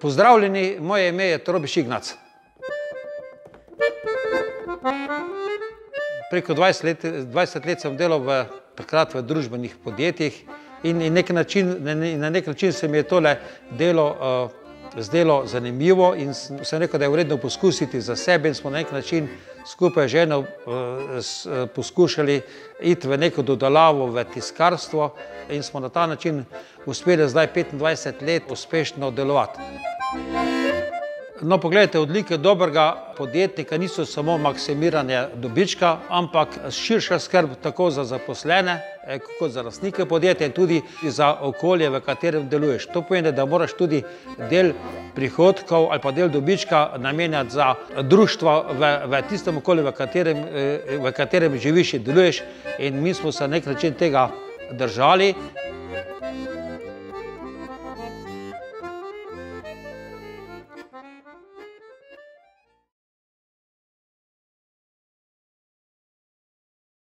Pozdravljeni, moje ime je Trobiš Ignac. Preko 20 let, 20 let sem delal v, takrat v družbenih podjetjih in, in nek način, na nek način se mi je tole delo uh, zdelo zanimivo in sem rekel, da je vredno poskusiti za sebe in smo na nek način skupaj ženo uh, uh, poskušali iti v neko dodelavo v tiskarstvo in smo na ta način uspeli zdaj 25 let uspešno delovati. No, pogledajte, odlike dobrega podjetnika niso samo maksimiranje dobička, ampak širša skrb tako za zaposlene, eh, kot za lastnike podjetja in tudi za okolje, v katerem deluješ. To pomeni, da moraš tudi del prihodkov ali pa del dobička namenjati za društva v, v tistem okolju, v katerem, eh, v katerem živiš in deluješ in mi smo se na nek način tega držali.